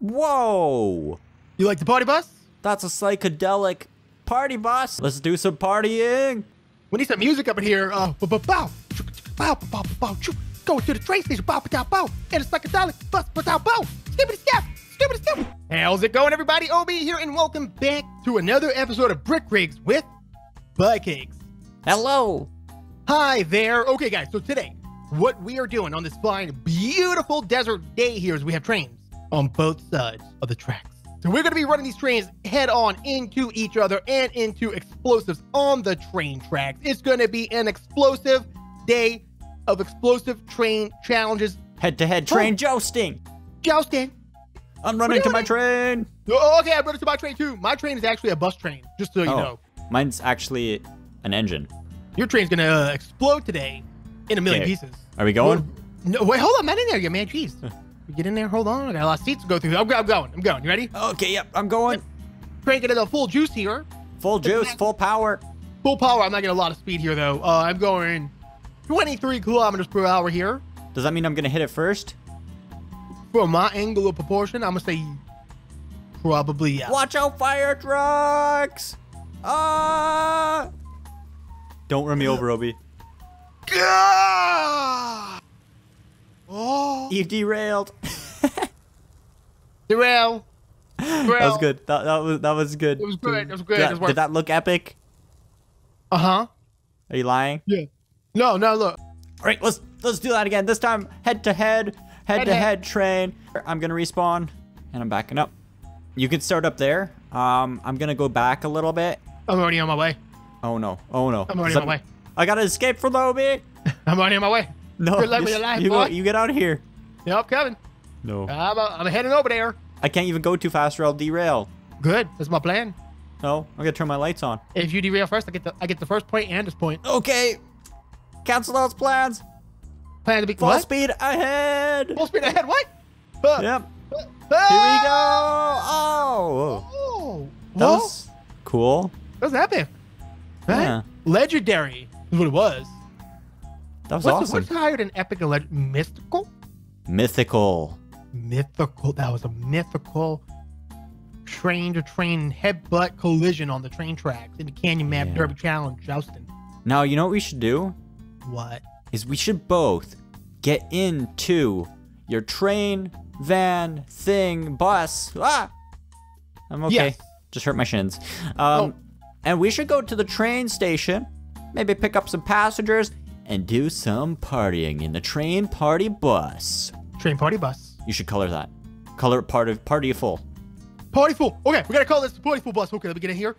Whoa! You like the party bus? That's a psychedelic party bus. Let's do some partying. We need some music up in here. Uh, bow, bow, bow, bow, bow. Go to the train station, bow, bow, bow, and a psychedelic bus, bow, bow, bow. Skippity step, skippity step. How's it going, everybody? OB here, and welcome back to another episode of Brick Rigs with Cakes. Hello. Hi there. Okay, guys, so today, what we are doing on this fine, beautiful desert day here is we have trains on both sides of the tracks. So we're going to be running these trains head on into each other and into explosives on the train tracks. It's going to be an explosive day of explosive train challenges. Head to head train jousting. Jousting. I'm running to my doing? train. Oh, okay, I'm running to my train too. My train is actually a bus train, just so you Oh, know. mine's actually an engine. Your train's going to uh, explode today in a million Okay. pieces. Are we going? No, wait, hold on. I'm not in there yet, man. Jeez. We get in there. Hold on. I got a lot of seats to go through. I'm, I'm going. I'm going. You ready? Okay, yep, I'm going. Cranking it up full juice here. Full juice, full power. Full power. I'm not getting a lot of speed here, though. Uh, I'm going 23 kilometers per hour here. Does that mean I'm gonna hit it first? From my angle of proportion, I'm going to say probably yeah. Watch out, fire trucks! Ah! Don't run me over, Obi. Gah! You derailed. derail. that was good. That, that was that was good. It was good. It was good. Did It that, was did that look epic? Uh huh. Are you lying? Yeah. No, no, look. All right, let's let's do that again. This time, head to head, head to head train. I'm gonna respawn, and I'm backing up. You can start up there. Um, I'm gonna go back a little bit. I'm already on my way. Oh no! Oh no! I'm already on my that- I gotta escape from Obi. I'm already on my way. No, Good luck you, with your life, you, boy. go, you get out of here. Yep, Kevin. No, I'm, uh, I'm heading over there. I can't even go too fast or I'll derail. Good. That's my plan. No, I'm gonna turn my lights on. If you derail first, I get the I get the first point and this point. Okay, cancel those plans. Plan to be Full what? speed ahead. Full speed ahead. What? Uh, Yep. uh, Here we go. Oh, Oh, that Whoa, was cool. that was epic. Right? Yeah. Legendary is what it was. That was What's, awesome. what's higher than epic and leg- mystical? Mythical. Mythical. That was a mythical train to train headbutt collision on the train tracks in the Canyon Map Yeah. Derby Challenge, Joustin. Now you know what we should do What? is we should both get into your train, van, thing, bus. Ah, I'm okay. Yes. Just hurt my shins. Um, Oh. and we should go to the train station, maybe pick up some passengers, and do some partying in the train party bus. Train party bus. You should color that. Color it part of party full. Party full. Okay, we gotta call this the party full bus. Okay, let me get in here.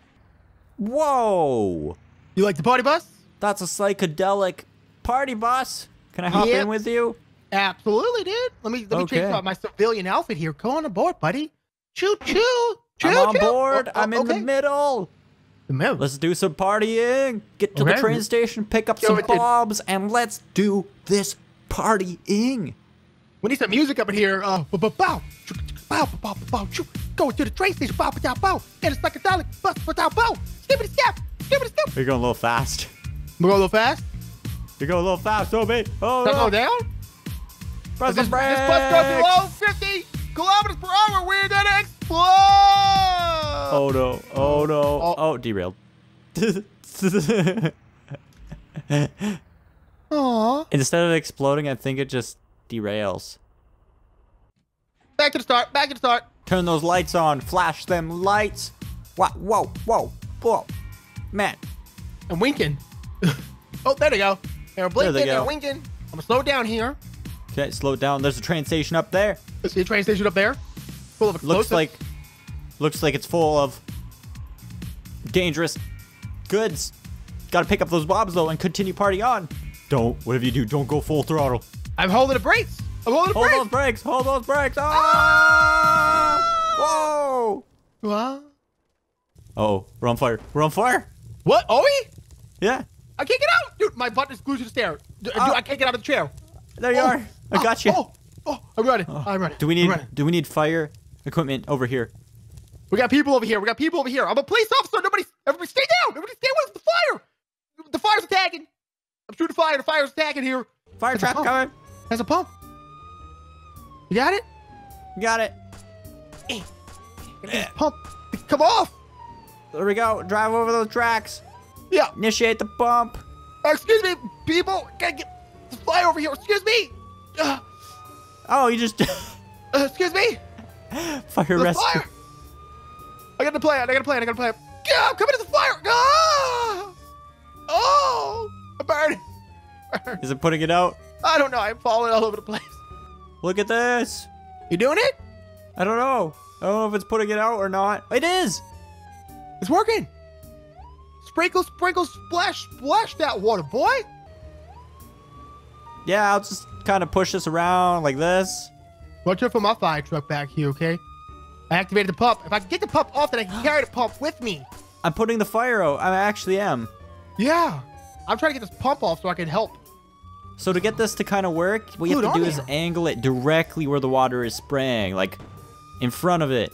Whoa, You like the party bus? that's a psychedelic party bus. Can I hop Yep. in with you? Absolutely, dude. Let me let me change Okay. out my civilian outfit here. Come on aboard, buddy. Choo choo. Choo I'm on choo. board. Oh, oh, I'm in okay. The middle. Let's do some partying. Get to the train station, pick up Go some it. bobs, and let's do this partying. We need some music up in here. Uh, bow, bow, bow, Choo, choo, bow, bow, bow, bow, choo. Go to the train station. Bow, bow, bow, and a psychedelic bus. Bow, bow, bow. Skippity step. Skippity step. You're going a little fast. We go a little fast. You're going a little fast, Obi. Oh, Let's no. go down. Press This, the this brakes. bus goes below 50 kilometers per hour. We're gonna explode. Oh, no. Oh, no. Oh. Oh, derailed. Aw. Instead of exploding, I think it just derails. Back to the start. Back to the start. Turn those lights on. Flash them lights. Whoa, whoa, whoa, whoa. Man, I'm winking. oh, there they go. They're blinking. they They are winking. I'm gonna slow down here. okay, slow down. There's a train station up there. Let's see a train station up there. Full of Looks like looks like it's full of dangerous goods. Gotta pick up those bobs though and continue party on. Don't whatever you do, don't go full throttle. I'm holding the brakes. I'm holding the Hold brakes. Hold those brakes, hold those brakes. Ah! Whoa! What? Oh, we're on fire. We're on fire. What? Owie? Yeah. I can't get out, dude. My butt is glued to the stair. Dude, I can't get out of the chair. There you Oh, are. I oh, got you. Oh, oh, I'm running. I'm running. Do we need do we need fire equipment over here? We got people over here. We got people over here. I'm a police officer. Nobody, everybody, stay down. Everybody, stay away from the fire. The fire's attacking. I'm shooting fire. The fire's attacking here. Fire a trap coming. There's a pump. You got it? Got it. Eh. Gotta get this pump come off. There we go. Drive over those tracks. Yeah. Initiate the pump. Uh, excuse me, people. Gotta get the fly over here. Excuse me. Uh, Oh, you just uh, excuse me. fire rescue. fire. I got the plan. I got a plan. I got a plan. Yeah, I'm coming to the fire. Ah! Oh, I'm burning. Is it putting it out? I don't know. I'm falling all over the place. Look at this. You doing it? I don't know. I don't know if it's putting it out or not. It is. It's working. Sprinkle, sprinkle, splash, splash that water, boy. Yeah, I'll just kind of push this around like this. Watch out for my fire truck back here, okay? I activated the pump. If I can get the pump off, then I can carry the pump with me. I'm putting the fire out. I actually am. Yeah. I'm trying to get this pump off so I can help. So to get this to kind of work, what you Dude, have to do is there. angle it directly where the water is spraying, like in front of it.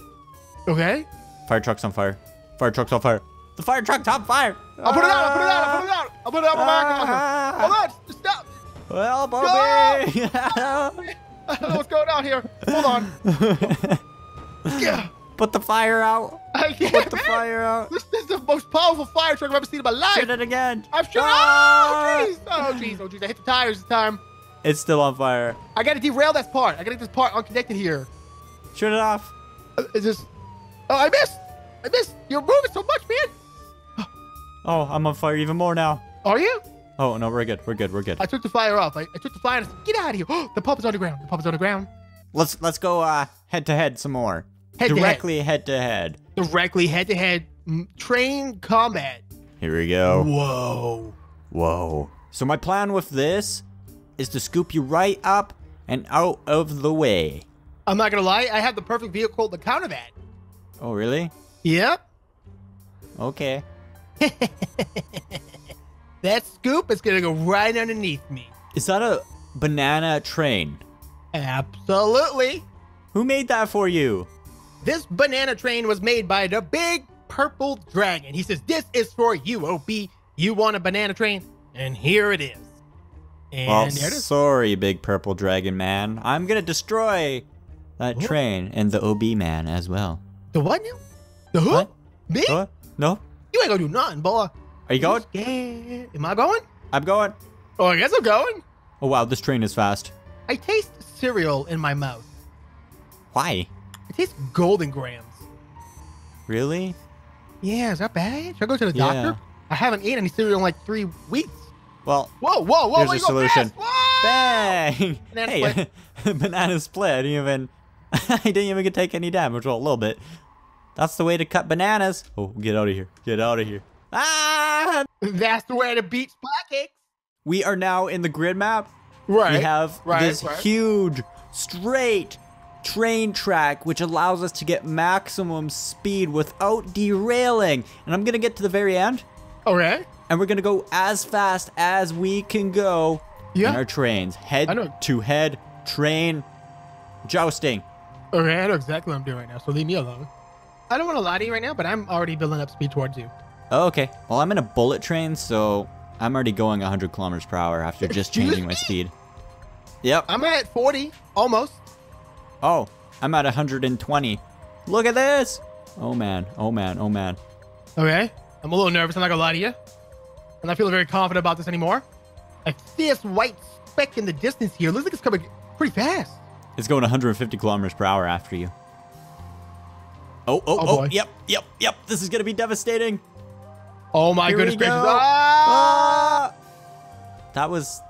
Okay? Fire truck's on fire. Fire truck's on fire. The fire truck's on fire. I'll put it out. I'll put it out. I'll put it out. I'll put it out. my back. Ah. Hold on. Stop. Well, Bobby. I don't know what's going on here. Hold on. Yeah. Put the fire out. I can't. Put the man. fire out. This, this is the most powerful fire truck I've ever seen in my life. Shoot it again. I'm sure. Ah. Oh, jeez. Oh, jeez. Oh, jeez. I hit the tires this time. It's still on fire. I gotta derail this part. I gotta get this part unconnected here. Shoot it off. Uh, Is this? Oh, I missed. I missed. You're moving so much, man. Oh, I'm on fire even more now. Are you? Oh, no, we're good. We're good. We're good. I took the fire off. I, I took the fire and I said, get out of here. the pump is on the ground. The pump is on the ground. Let's let's go uh head to head some more. Head. Directly head to head. Directly head to head train combat. Here we go. Whoa. Whoa. So my plan with this is to scoop you right up and out of the way. I'm not gonna lie. I have the perfect vehicle to counter that. Oh, really? Yep. Okay. That scoop is gonna go right underneath me. Is that a banana train? Absolutely. Who made that for you? This banana train was made by the big purple dragon. He says, This is for you, OB. You want a banana train? And here it is. And well, there it is. sorry, big purple dragon man. I'm gonna destroy that What? train and the OB man as well. The what now? The who? What? Me? What? No? You ain't gonna do nothing, boy. Are you going? Yeah. Am I going? I'm going. Oh, I guess I'm going. Oh wow, this train is fast. I taste cereal in my mouth. Why? I tastes Golden Grahams. Really? Yeah, is that bad? Should I go to the Yeah. doctor? I haven't eaten any cereal in like three weeks. Well, Whoa, whoa, whoa! Here's where a solution. bang! Banana hey, banana split. I didn't even, I didn't even get take any damage. Well, a little bit. That's the way to cut bananas. Oh, get out of here! Get out of here! Ah! That's the way to beat pancakes. We are now in the grid map. Right. We have right, this right. huge, straight train track, which allows us to get maximum speed without derailing. And I'm gonna get to the very end, Okay. and we're gonna go as fast as we can go in Yeah. our trains, head to head train jousting. Okay, I know exactly what I'm doing right now, so leave me alone. I don't want to lie to you right now, but I'm already building up speed towards you. Oh, okay. Well, I'm in a bullet train, so I'm already going 100 kilometers per hour after just changing my speed. Yep. I'm at 40, almost. Oh, I'm at 120. Look at this. Oh man. Oh man. Oh man. Okay. I'm a little nervous, I'm not gonna lie to you. I'm not feeling very confident about this anymore. I see this white speck in the distance here. Looks like it's coming pretty fast. It's going 150 kilometers per hour after you. Oh, oh, Oh, oh, yep, yep, yep. This is gonna be devastating. Oh my Here goodness gracious. go. Ah! Ah! That was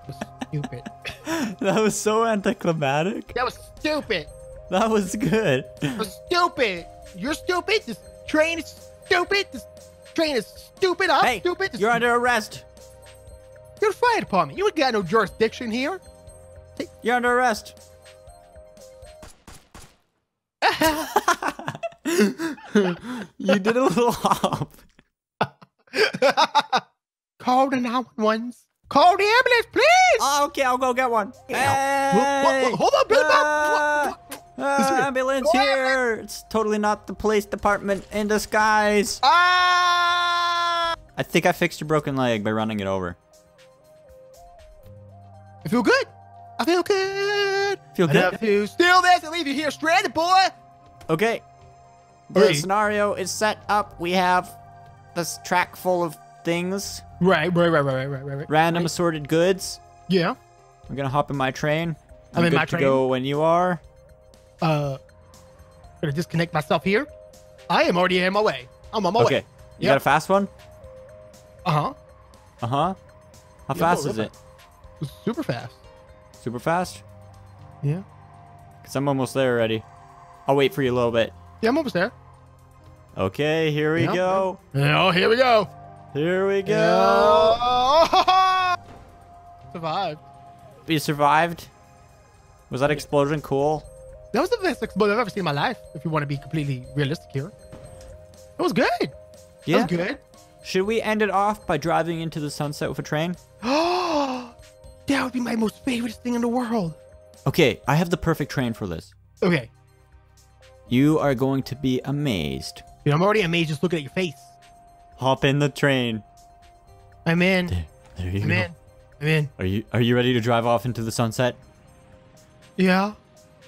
Stupid. that was so anticlimactic. that was stupid. That was good. Was stupid. You're stupid. This train is stupid. This train is stupid. I'm Hey, stupid. This- you're under arrest. You're fired, fire. You ain't got no jurisdiction here. You're under arrest. you did a little hop. Call the 911s. Call the ambulance, please. Oh, okay, I'll go get one. Whoa, whoa, whoa, hold on, Billy Bob. Ah, ambulance Go here. It's totally not the police department in disguise. Ah! I think I fixed your broken leg by running it over. I feel good. I feel good. Feel good? Enough to steal this and leave you here stranded, boy. Okay, the scenario is set up. We have this track full of things, Right, right, right, right, right, right, right. random assorted goods. Yeah. I'm gonna hop in my train. I'm in good my to train. go when you are. Uh, gonna disconnect myself here. I am already on my way. I'm on my Okay. way. You Yep. got a fast one? Uh huh. Uh huh. How Yeah, fast is it? Super fast. Super fast? Yeah. Cause I'm almost there already. I'll wait for you a little bit. Yeah, I'm almost there. Okay, here we Yeah. go. Oh, here we go. Here we go. Yeah. Survived. You survived. Was that explosion cool? That was the best explosion I've ever seen in my life. If you want to be completely realistic here, it was good. That Yeah. was good. Should we end it off by driving into the sunset with a train? Oh, that would be my most favorite thing in the world. Okay, I have the perfect train for this. Okay. You are going to be amazed. Dude, I'm already amazed just looking at your face. Hop in the train. I'm in. There you I'm go. in. I'm in. Are you are you ready to drive off into the sunset? Yeah.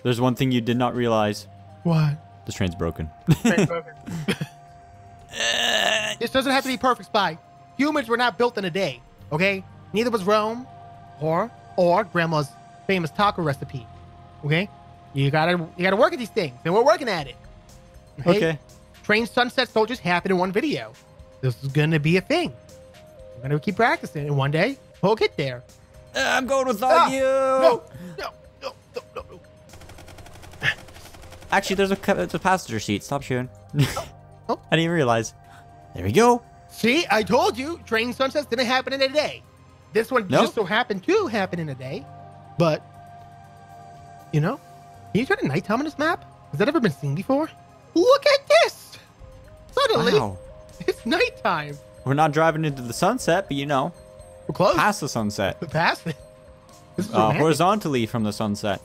There's one thing you did not realize. What? This train's broken. broken. this doesn't have to be perfect, Spy. Humans were not built in a day, okay? Neither was Rome or or Grandma's famous taco recipe. Okay? You gotta you gotta work at these things, and we're working at it. okay. Train sunset don't happen in one video. This is gonna be a thing. We're gonna keep practicing, and one day we'll get there. Uh, I'm going without Ah, you. No, no, no, no, no, no. Actually, there's a, ca- there's a passenger seat. Stop shooting. Oh. I didn't even realize. There we go. See, I told you, train sunsets didn't happen in a day. This one No. just so happened to happen in a day. But, you know, can you turn to nighttime on this map? Has that ever been seen before? Look at this! Suddenly, Wow. it's nighttime. We're not driving into the sunset, but you know, We're close. past the sunset. Past it. This is Uh, horizontally from the sunset.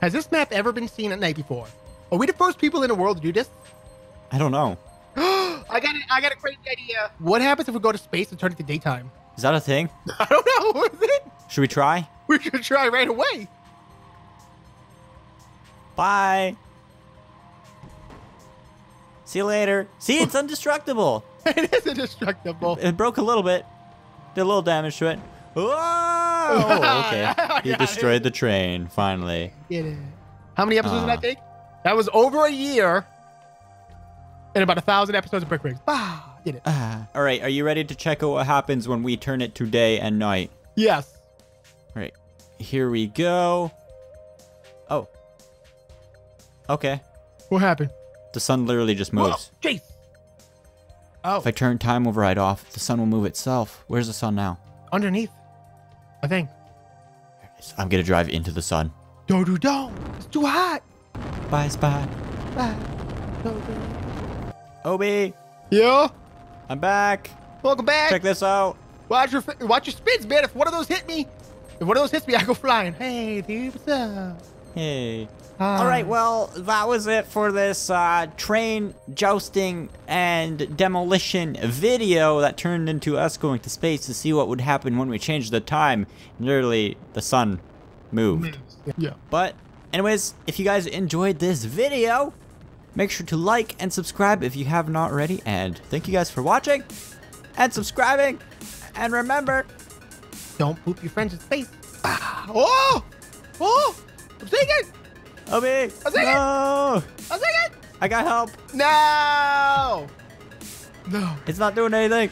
Has this map ever been seen at night before? Are we the first people in the world to do this? I don't know. I got it. I got a crazy idea. What happens if we go to space and turn it to daytime? Is that a thing? I don't know. Is it? Should we try? We should try right away. Bye. See you later. See, it's indestructible. it is indestructible. It broke a little bit. Did a little damage to it. Oh, okay. I You got destroyed the train, finally. Get it. How many episodes did Ah. that take? That was over a year and about a thousand episodes of Brick Rigs. Ah, did it. Ah. All right, are you ready to check out what happens when we turn it to day and night? Yes. All right, here we go. Oh. Okay. What happened? The sun literally just Whoa, moves. Chase. Oh, If I turn time override off, the sun will move itself. Where's the sun now? underneath. I think. I'm gonna drive into the sun. Don't do don't. It's too hot. Bye, Spy. Ah, Obi, Yeah. I'm back. Welcome back. Check this out. Watch your watch your spins, man. If one of those hit me, if one of those hits me, I go flying. Hey, dude, what's up? Hey. Hi. All right, well, that was it for this uh, train jousting and demolition video that turned into us going to space to see what would happen when we changed the time. Literally, the sun moved. Yeah. But, anyways, if you guys enjoyed this video, make sure to like and subscribe if you have not already. And thank you guys for watching and subscribing. And remember, Don't poop your friend's face. Ah, oh, oh, I'm singing. Obi, take it. no, I'm singing. I got help. No. No. It's not doing anything.